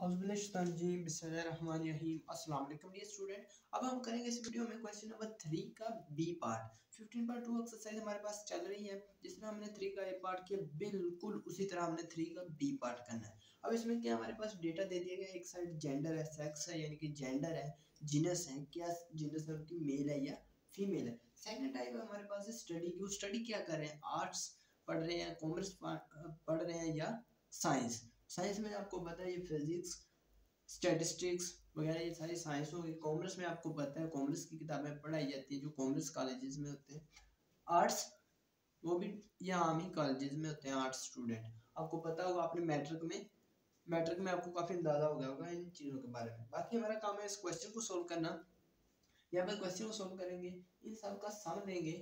अस्सलाम स्टूडेंट अब हम करेंगे इस वीडियो में क्वेश्चन नंबर थ्री का B part fifteen part two exercise हमारे पास चल रही है, जिसमें हमने थ्री का ए पार्ट किया। बिल्कुल उसी तरह हमने थ्री का बी पार्ट करना है। अब इसमें क्या हमारे पास डेटा दे दिया गया एक साइड जेंडर है सेक्स है, यानी कि जेंडर है जिनस है, क्या जिनस है उनकी? मेल है या फीमेल है? सेकेंड टाइप है हमारे पास स्टडी की। स्टडी क्या कर रहे हैं? आर्ट्स पढ़ रहे हैं कॉमर्स पढ़ रहे हैं या साइंस साइंस में आपको पता है ये फिजिक्स, स्टेटिस्टिक्स वगैरह, ये सारी साइंस होगी। कॉमर्स में आपको पता है, कॉमर्स की किताबें पढ़ाई जाती हैं, जो कॉमर्स कॉलेजेस में होते हैं। आर्ट्स, वो भी ये आम ही कॉलेजेस में होते हैं, आर्ट्स स्टूडेंट। आपको पता होगा, आपने मैट्रिक में मैट्रिक में आपको काफ़ी अंदाज़ा हो गया होगा इन चीज़ों के बारे में। बाकी हमारा काम है इस क्वेश्चन को सोल्व करना। यहाँ पर क्वेश्चन को सोल्व करेंगे, इन सब का सम देंगे।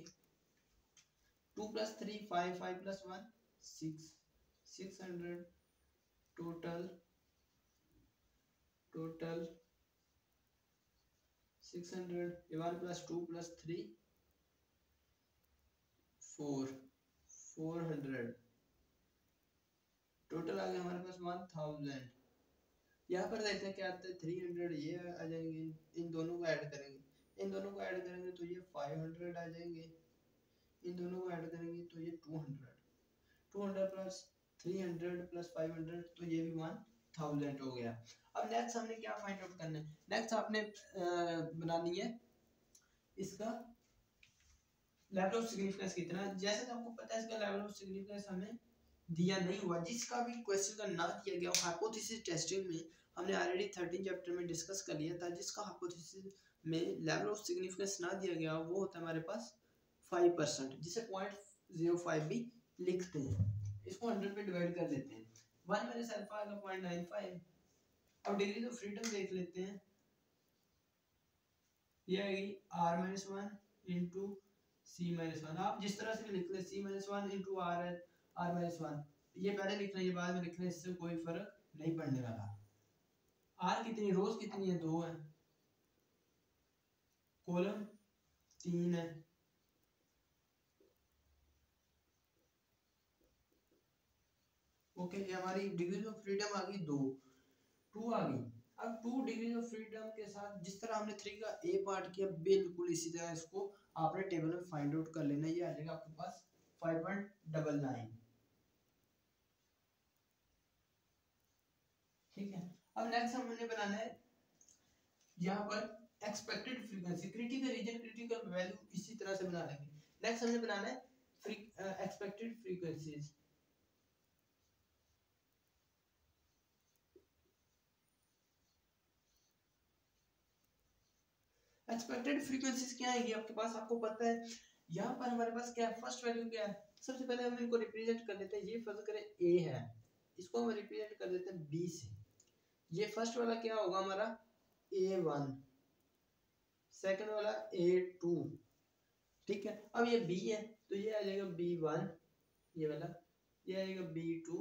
Two plus three five five plus one six six hundred total total six hundred one plus two plus three four four hundred total आ गया हमारे पास वन थाउज़ेंड यहाँ पर देखते हैं क्या आता है? थ्री हंड्रेड ये आ जाएँगे। इन दोनों को ऐड करेंगे। इन दोनों को ऐड करेंगे तो ये फाइव हंड्रेड आ जाएँगे। इन दोनों को ऐड करेंगे तो ये two hundred two hundred plus three hundred plus five hundred तो ये भी वन थाउज़ेंड हो गया। अब नेक्स्ट हमने क्या फाइंड आउट करना है? नेक्स्ट आपने बनानी है इसका लेवल ऑफ़ सिग्निफिकेंस कितना जैसे कि आपको पता है, इसका लेवल ऑफ़ सिग्निफिकेंस हमें दिया नहीं हुआ। जिसका भी क्वेश्चन का ना दिया गया हाइपोथेसिस टेस्टिंग में हमने ऑलरेडी थर्टीन चैप्टर में डिस्कस कर लिया था। जिसका हाइपोथेसिस में लेवल ऑफ़ सिग्निफिकेंस ना दिया गया, वो होता है हमारे पास फाइव परसेंट जिसे पॉइंट ज़ीरो फाइव भी लिखते हैं। इसको हंड्रेड पे डिवाइड कर लेते हैं। वन माइनस अल्फ़ा आएगा पॉइंट नाइन अब डिग्री ऑफ़ फ्रीडम देख लेते हैं। ये आएगी R minus one into C minus one आप जिस तरह से भी लिख ले C minus one into R R minus one ये पहले लिख रहे हैं ये बाद में लिख रहे हैं इससे कोई फ़र्क नहीं पड़ने वाला। आर कितनी रोज कितनी है? दो है। कॉलम तीन है। ओके ये हमारी डिग्रीज ऑफ़ फ्रीडम आ गई दो। टू आ गई। अब टू डिग्रीज ऑफ़ फ्रीडम के साथ जिस तरह हमने थ्री का ए पार्ट किया, बिल्कुल इसी तरह इसको आपने टेबल में फाइंड आउट कर लेना। ये आ जाएगा आपके पास फाइव पॉइंट डबल नाइन ठीक है? अब नेक्स्ट हमने बनाना है यहाँ पर expected frequency critical region critical value इसी तरह से बना लेंगे नेक्स्ट हमने बनाना है एक्सपेक्टेड फ्रीक्वेंसीज एक्सपेक्टेड फ्रीक्वेंसीज क्या आएगी आपके पास आपको पता है। यहाँ पर हमारे पास क्या है? फ़र्स्ट वैल्यू क्या है? सबसे पहले हम इनको रिप्रेजेंट कर लेते हैं। ये फ़र्ज़ करें ए है। इसको हम रिप्रेजेंट कर देते हैं बी से। ये फ़र्स्ट वाला क्या होगा हमारा? ए वन सेकेंड वाला ए टू ठीक है? अब ये बी है तो ये आ जाएगा बी वन ये वाला। ये आएगा बी टू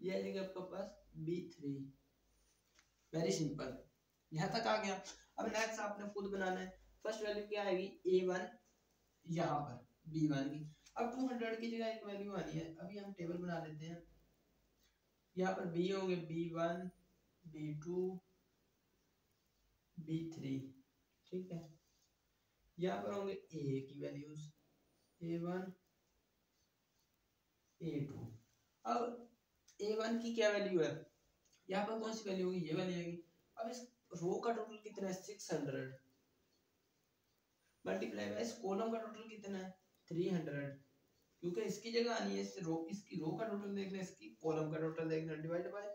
ये आ जाएगा आपका पास बी थ्री वेरी सिंपल यहाँ तक आ गया। अब नेक्स्ट आपने खुद बनाना है। फ़र्स्ट वैल्यू क्या आएगी? ए वन यहाँ पर बी वन की। अब टू हंड्रेड की जगह एक वैल्यू आनी है। अभी हम टेबल बना लेते हैं। यहाँ पर बी होंगे। B one B two B three ठीक है? यहाँ पर होंगे ए की values A one A two अब ए वन की क्या वैल्यू है? यहाँ पर कौन सी वैल्यू होगी? ये वाली आएगी। अब इस रो का टोटल कितना है? Six hundred. Multiply by column का टोटल कितना है? Three hundred. क्योंकि इसकी जगह आनी है इस रो, इसकी रो का टोटल देखना है, इसकी कॉलम का टोटल देखना डिवाइड बाय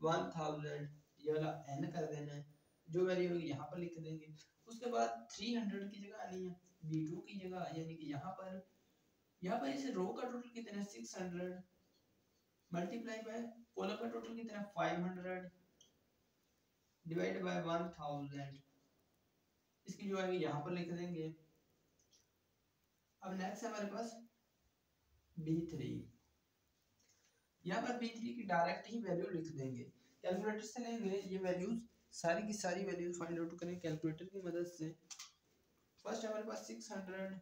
वन थाउज़ेंड ये वाला एन कर देना है, जो वैल्यू होगी यहाँ पर लिख देंगे। उसके बाद थ्री हंड्रेड की जगह आनी है बी टू की जगह, यानी कि यहाँ पर। यहाँ पर इस रो का टोटल कितना है? Six hundred. Multiply by column का टोटल कितना है? Five hundred. Divide by one thousand इसकी जो है यहाँ पर लिख देंगे। अब नेक्स्ट हमारे पास बी थ्री यहाँ पर बी थ्री की डायरेक्ट ही वैल्यू लिख देंगे। कैलकुलेटर से लेंगे, ये वैल्यूज़ सारी की सारी वैल्यूज़ फाइंड आउट करें कैलकुलेटर की मदद से। फ़र्स्ट हमारे पास six hundred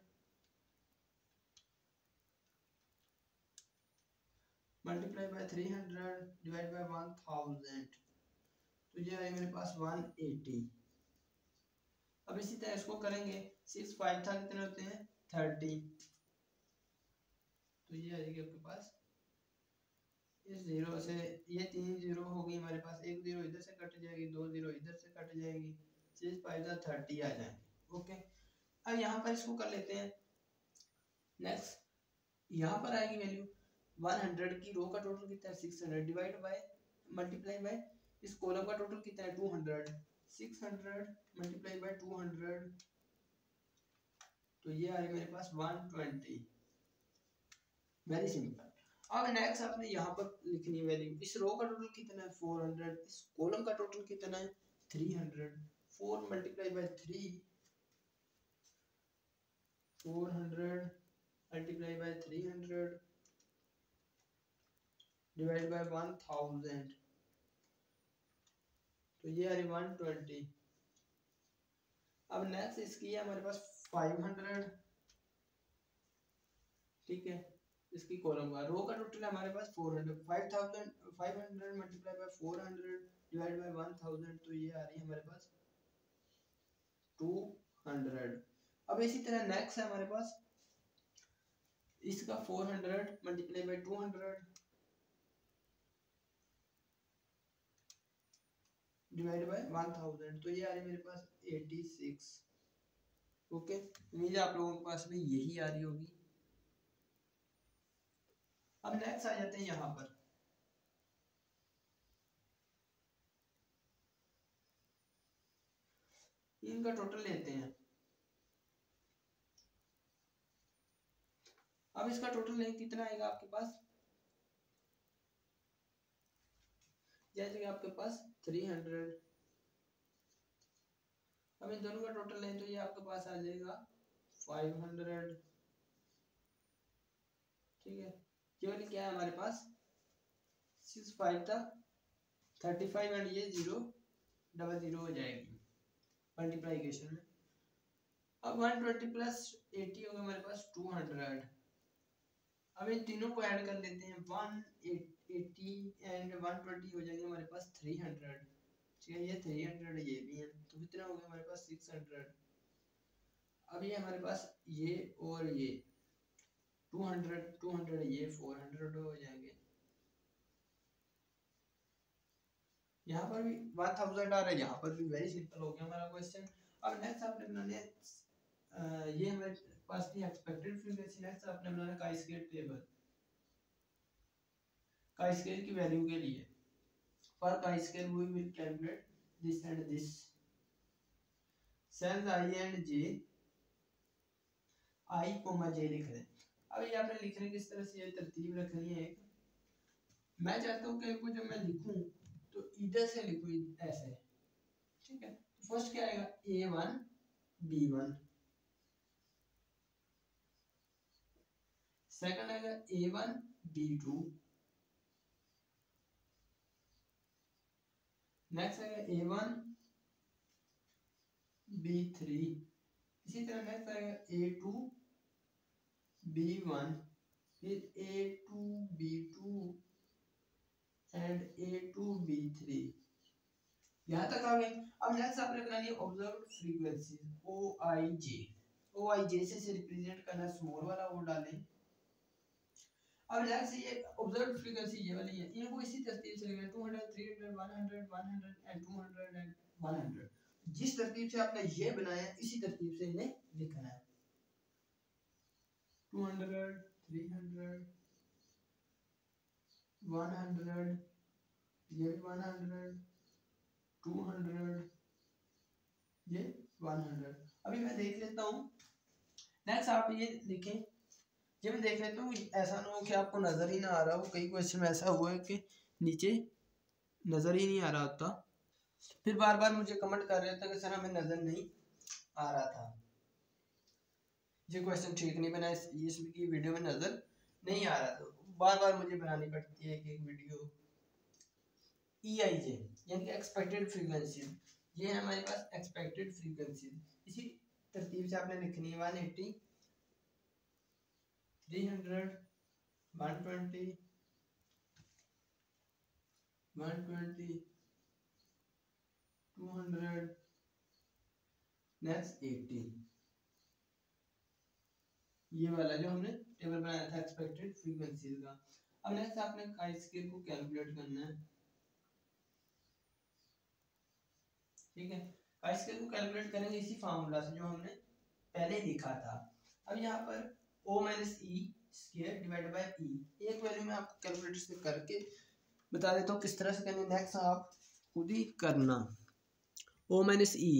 multiply by three hundred divide by one thousand तो ये है मेरे पास वन एटी। अब इसी तरह इसको करेंगे, सिक्स फाइव था कितने होते हैं? थर्टी। तो ये आएगी आपके पास। इस ज़ीरो से, ये तीन ज़ीरो होगी हमारे पास, एक ज़ीरो इधर से कट जाएगी, दो ज़ीरो इधर से कट जाएगी, सिक्स फाइव था थर्टी आ जाएँगे। ओके, अब यहाँ पर इसको कर लेते हैं। नेक्स्ट यहाँ पर आएगी वैल्यू वन हंड्रेड की रो का टोटल कितना है? Six hundred divide by multiply by इस कॉलम का टोटल कितना है? Two hundred six hundred multiply by two hundred तो ये आ मेरे पास वन ट्वेंटी वेरी सिंपल अब नेक्स्ट आपने यहाँ पर लिखनी है वैल्यू इस रो का टोटल कितना है? फोर हंड्रेड इस कॉलम का टोटल कितना है? Three hundred four multiply by three four hundred multiply by three hundred divide by one thousand तो ये आ रही वन ट्वेंटी अब नेक्स्ट इसकी है हमारे पास फाइव हंड्रेड ठीक है, इसकी कॉलम का रो का टोटल हमारे पास four hundred five thousand five hundred multiply by four hundred divide by one thousand तो ये आ रही है हमारे पास टू हंड्रेड अब इसी तरह नेक्स्ट है हमारे पास, इसका four hundred multiply by two hundred divide by one thousand तो ये आ रही मेरे पास एटी सिक्स ओके उम्मीद आप लोगों के पास भी यही आ रही होगी। अब नेक्स्ट आ जाते हैं यहाँ पर। इनका टोटल लेते हैं। अब इसका टोटल लेंगे कितना आएगा आपके पास? जैसे कि आपके पास थ्री हंड्रेड अब इन दोनों का टोटल लें तो ये आपके पास आ जाएगा फाइव हंड्रेड ठीक है? केवल क्या है हमारे पास? सिक्स फाइव था थर्टी फाइव एंड ये ज़ीरो डबल ज़ीरो हो जाएगी। मल्टीप्लाइकेशन में। अब वन ट्वेंटी प्लस एटी होगा हमारे पास टू हंड्रेड अब इन तीनों को ऐड कर लेते हैं one eighty and one twenty हो जाएँगे हमारे पास थ्री हंड्रेड ठीक है, ये थ्री हंड्रेड ये भी है तो कितना हो गया हमारे पास सिक्स हंड्रेड अब ये हमारे पास ये और ये टू हंड्रेड टू हंड्रेड ये फोर हंड्रेड हो जाएँगे। यहाँ पर भी वन थाउज़ेंड आ रहा है, यहाँ पर भी वेरी सिंपल हो गया हमारा क्वेश्चन अब नेक्स्ट आपने बनाने ये हमारे पास थी एक्सपेक्टेड फ्रीक्वेंसी नेक्स्ट आपने बनाना का स्केल टेबल का स्केल की वैल्यू के लिए। फॉर का scale we will calculate this and this cells i and j, i comma j लिख रहे हैं। अब ये आपने लिखने किस तरह से ये तरतीब रखनी है? एक मैं चाहता हूँ कि जब मैं लिखूं तो इधर से लिखूं, ऐसे। ठीक है? फ़र्स्ट क्या आएगा? A one B one second आएगा A one B two next आएगा ए वन बी थ्री इसी तरह नेक्स्ट आएगा ए टू बी वन फिर A two B two and A two B three यहाँ तक आ गए। अब नेक्स्ट आपने बनानी है ऑब्ज़र्व फ्रीक्वेंसी ओ आई जे ओ आई जे से रिप्रेजेंट करना स्मॉल वाला वो डालें। अब नेक्स्ट ये ऑब्ज़र्व फ्रीक्वेंसी ये वाली है। इनको इसी तरतीब से लिखना 200 300 100 100 एंड 200 एंड 100 जिस तरतीब से आपने ये बनाया, इसी तरतीब से इन्हें लिखना है two hundred three hundred one hundred ये भी वन हंड्रेड टू हंड्रेड ये वन हंड्रेड अभी मैं देख लेता हूँ। नेक्स्ट आप ये लिखें ये मैं देख लेता हूँ, ऐसा ना हो कि आपको नज़र ही ना आ रहा हो, कई क्वेश्चन में ऐसा हुआ है कि नीचे नज़र ही नहीं आ रहा होता फिर बार बार मुझे कमेंट कर रहे थे कि, सर, हमें नज़र नहीं आ रहा था। ये क्वेश्चन ठीक नहीं बना इसकी वीडियो में नज़र नहीं आ रहा तो बार बार मुझे बनानी पड़ती है एक वीडियो ई आई जे यानी कि एक्सपेक्टेड फ्रीक्वेंसी ये हमारे पास एक्सपेक्टेड फ्रीक्वेंसी इसी तरतीब से आपने लिखनी है वन एट्टी थ्री ये वाला जो हमने टेबल बनाया था एक्सपेक्टेड फ्रीक्वेंसीज का। अब नेक्स्ट आपने काई स्केल को कैलकुलेट करना है। ठीक है? काई स्केल को कैलकुलेट करेंगे इसी फार्मूला से जो हमने पहले लिखा था। अब यहाँ पर O minus E square divide by E एक वैल्यू मैं आपको कैलकुलेटर से करके बता देता हूँ किस तरह से करनी नेक्स्ट आप खुद ही करना। ओ माइनस ई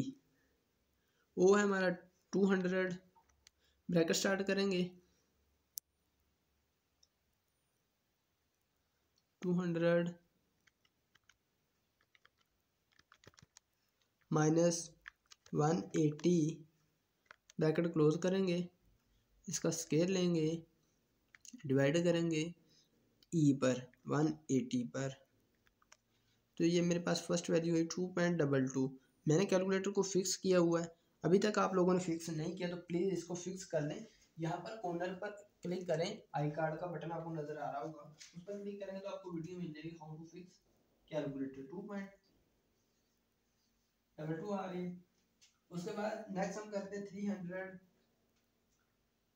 ओ है हमारा टू हंड्रेड ब्रैकेट स्टार्ट करेंगे। Two hundred minus one eighty bracket close करेंगे। इसका स्केयर लेंगे डिवाइड करेंगे ई e पर वन एटी पर। तो ये मेरे पास फ़र्स्ट वैल्यू है टू पॉइंट डबल टू मैंने कैलकुलेटर को फिक्स किया हुआ है। अभी तक आप लोगों ने फिक्स नहीं किया तो प्लीज़ इसको फिक्स कर लें। यहाँ पर कॉर्नर पर क्लिक करें। आई कार्ड का बटन आपको नज़र आ रहा होगा। उस पर क्लिक करेंगे तो आपको वीडियो मिल जाएगी how to fix calculator two point double two आ रही उसके बाद नेक्स्ट हम करते हैं थ्री हंड्रेड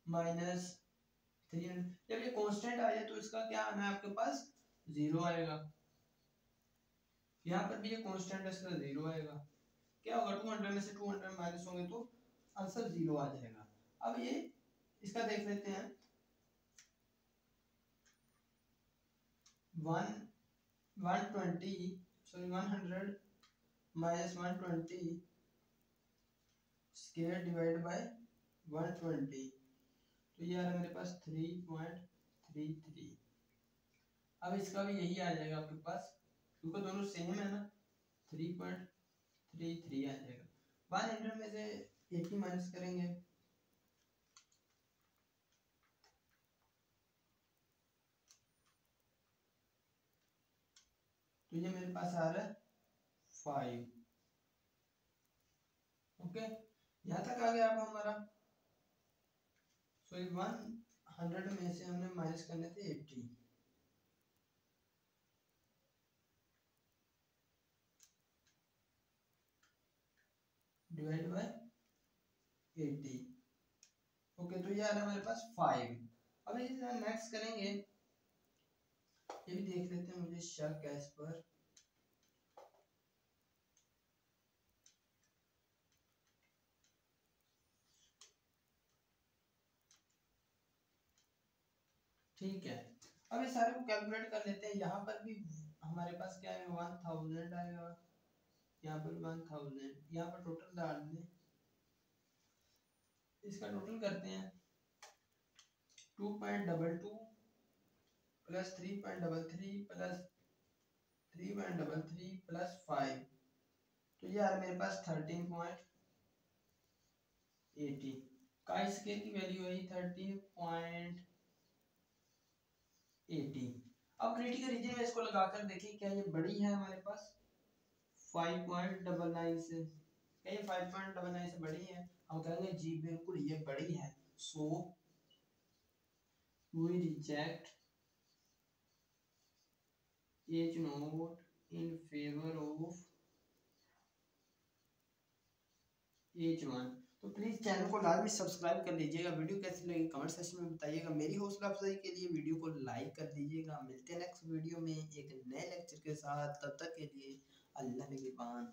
माइनस थ्री जब ये कांस्टेंट आ जाए तो इसका क्या आना है आपके पास? ज़ीरो आएगा। यहाँ पर भी ये कांस्टेंट है, इसका ज़ीरो आएगा। क्या होगा? टू हंड्रेड में से टू हंड्रेड माइनस होंगे तो आंसर ज़ीरो आ जाएगा। अब ये, इसका देख लेते हैं। One one twenty sorry one hundred minus one twenty square divide by one twenty तो ये आ है मेरे पास थ्री पॉइंट थ्री थ्री अब इसका भी यही आ जाएगा आपके पास, क्योंकि दोनों सेम है ना थ्री पॉइंट थ्री थ्री आ जाएगा। वन हंड्रेड में से एटी माइनस करेंगे। तो ये मेरे पास आ रहा है फाइव ओके? यहाँ तक आ गया अब हमारा सॉरी वन हंड्रेड में से हमने माइनस करने थे eighty. Divide by eighty okay तो ये आ रहा है हमारे पास फाइव। अब इसी तरह नेक्स्ट करेंगे। ये भी देख लेते हैं मुझे शक है इस पर। ठीक है। अब ये सारे को कैलकुलेट कर लेते हैं। यहाँ पर भी हमारे पास क्या है? वन थाउज़ेंड आएगा यहाँ पर वन थाउज़ेंड यहाँ पर टोटल डाल दें इसका टोटल करते हैं। Two point double two plus three point double three plus three point double three plus five तो ये यार मेरे पास थर्टीन पॉइंट एटी का स्केल की वैल्यू आई? Thirteen point eighty. अब क्रिटिकल रीजन में इसको लगाकर देखिए क्या ये बड़ी है हमारे पास। फाइव पॉइंट डबल नाइन से। क्या ये फाइव पॉइंट डबल नाइन से बड़ी है? हम कहेंगे जी बिल्कुल ये बड़ी है। So we reject H not in favour of H one तो प्लीज़ चैनल को लाजमी सब्सक्राइब कर लीजिएगा। वीडियो कैसी लगी कमेंट सेक्शन में बताइएगा। मेरी हौसला अफजाई के लिए वीडियो को लाइक कर दीजिएगा। मिलते हैं नेक्स्ट वीडियो में एक नए लेक्चर के साथ। तब तक के लिए अल्लाह निगहबान